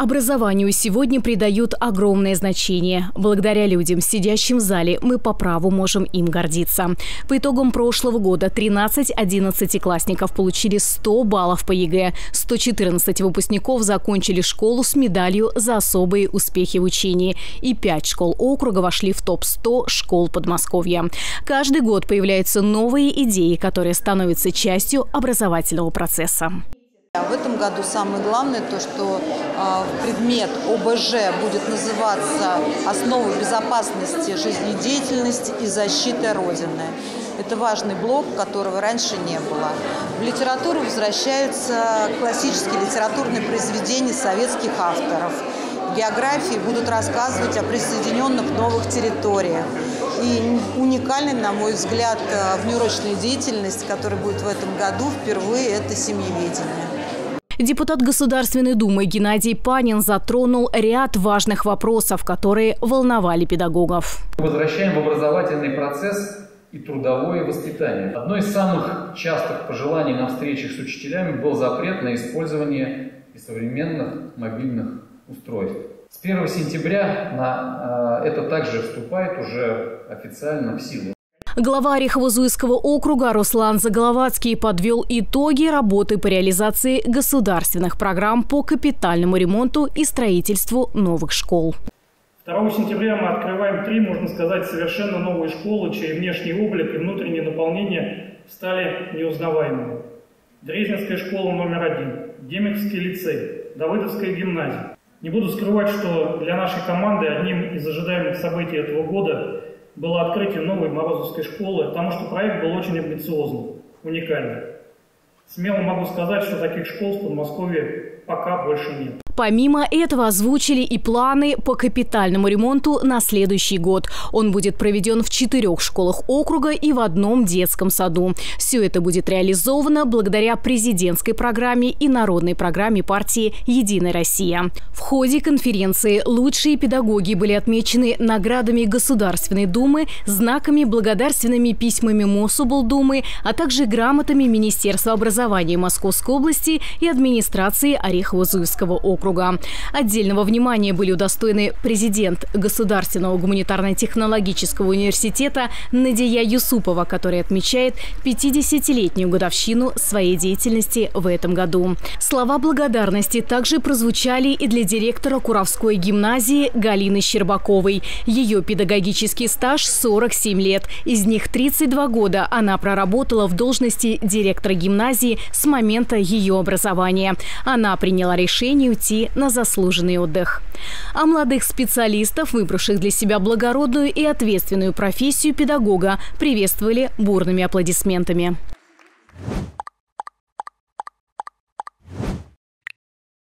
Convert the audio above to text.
Образованию сегодня придают огромное значение. Благодаря людям, сидящим в зале, мы по праву можем им гордиться. По итогам прошлого года 13 11-классников получили 100 баллов по ЕГЭ. 114 выпускников закончили школу с медалью за особые успехи в учении. И 5 школ округа вошли в топ-100 школ Подмосковья. Каждый год появляются новые идеи, которые становятся частью образовательного процесса. А в этом году самое главное то, что э, предмет ОБЖ будет называться «Основы безопасности жизнедеятельности и защиты Родины». Это важный блок, которого раньше не было. В литературу возвращаются классические литературные произведения советских авторов. В географии будут рассказывать о присоединенных новых территориях. И уникальной, на мой взгляд, э, внеурочная деятельность, которая будет в этом году впервые, это семьеведение. Депутат Государственной Думы Геннадий Панин затронул ряд важных вопросов, которые волновали педагогов. Возвращаем в образовательный процесс и трудовое воспитание. Одно из самых частых пожеланий на встречах с учителями был запрет на использование современных мобильных устройств. С 1 сентября на, э, это также вступает уже официально в силу. Глава Орехово-Зуйского округа Руслан Заголовацкий подвел итоги работы по реализации государственных программ по капитальному ремонту и строительству новых школ. 2 сентября мы открываем три, можно сказать, совершенно новые школы, чей внешний облик и внутреннее наполнение стали неузнаваемыми. Дрезденская школа номер один, Демиковский лицей, Давыдовская гимназия. Не буду скрывать, что для нашей команды одним из ожидаемых событий этого года было открытие новой Морозовской школы, потому что проект был очень амбициозным, уникальным. Смело могу сказать, что таких школ в Подмосковье пока больше нет. Помимо этого озвучили и планы по капитальному ремонту на следующий год. Он будет проведен в четырех школах округа и в одном детском саду. Все это будет реализовано благодаря президентской программе и народной программе партии «Единая Россия». В ходе конференции лучшие педагоги были отмечены наградами Государственной Думы, знаками, благодарственными письмами Мособлдумы, а также грамотами Министерства образования Московской области и администрации Орехово-Зуевского округа округа. Отдельного внимания были удостоены президент Государственного гуманитарно-технологического университета Надия Юсупова, который отмечает 50-летнюю годовщину своей деятельности в этом году. Слова благодарности также прозвучали и для директора Куровской гимназии Галины Щербаковой. Ее педагогический стаж 47 лет. Из них 32 года она проработала в должности директора гимназии с момента ее образования. Она приняла решение уйти на заслуженный отдых. А молодых специалистов, выбравших для себя благородную и ответственную профессию педагога, приветствовали бурными аплодисментами.